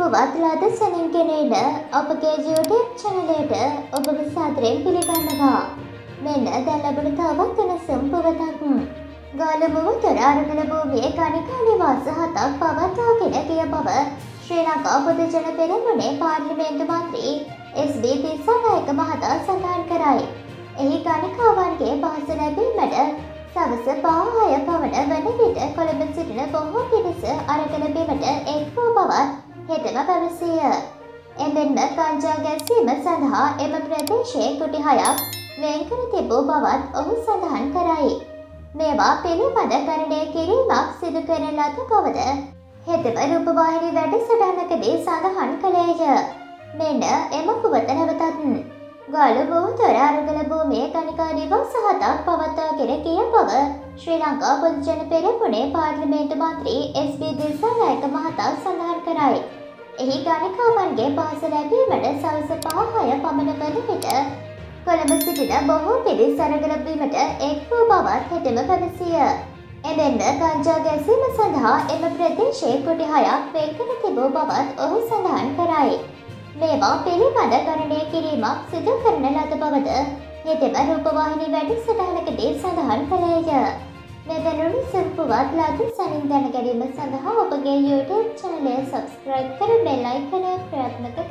පුවත් ලද සැනින්ගෙනන අපගේ YouTube චනලයට ඔබව සාදරයෙන් පිළිගන්නවා. මෙන්න දැල්ලබුණු තවත් වෙනසම් පුවතක්. ගාලමුව තොර අරගල භූමියේ කනිකා නිවාස හතක් පවත්වාගෙන ගිය බව ශ්‍රී ලංකා පොදුජන පෙරමුණේ පාර්ලිමේන්තු මන්ත්‍රී SB තිස්සානායක මහතා සඳහන් කරයි. එහි ගණිකාවන්ගේ පහස ලැබීමට සවස පාහය පවන වන විට කොළඹ සිටින බොහෝ පිරිස අරගෙන බිමට එක් වූ බවත් හෙටම පැවසීය. එමෙන්ම කංජා ගැස්සීම සඳහා එම ප්‍රදේශයේ කුටි හයක් වෙන්කර තිබූ බවත් ඔහු සඳහන් කරයි. මේවා පිළිබඳ කරණය කිරීමක් සිදු කරන ලද බවද හෙතම රූපවාහිනි වැඩසටහනකදී සඳහන් කළේය. මෙන්න එම පුවත නැවතත්. ගලු වූ තොර අරගල භූමියේ කනිකා නිවාස හතක් පවත්වාගෙන ගිය බව ශ්‍රී ලංකා පොදුජන පෙරමුණේ පාර්ලිමේන්තු මන්ත්‍රී SB දිසානායක මහතා සඳහන් කරයි. එහි ගණිකාවන්ගේ පහස ලැබීමට සවස පහහය පමණ වන විට කොළඹ සිටින බොහෝ පිරිස් අරගලබීමට එක් වූ බවත් හෙටම පැවසිය. එමෙන්ම ගංජා ගැසීම සඳහා එම ප්‍රදේශයේ කුටි හයක් වෙන්කර තිබූ බවත් ඔහු සඳහන් කරයි. මේවා පිළිබඳ කරණය කිරීමක් සිදු කරන ලද බවද හෙතෙම රූපවාහිනි වැඩසටහනකදී සඳහන් කළේය. මෙවැනුනි සුපුවත් ලද සනින් දැන ගැනීම සඳහා ඔබගේ YouTube චනලය සබස්ක්‍රයිබ් කර බෙල් අයිකනය ප්‍රාත්මක කරන්න.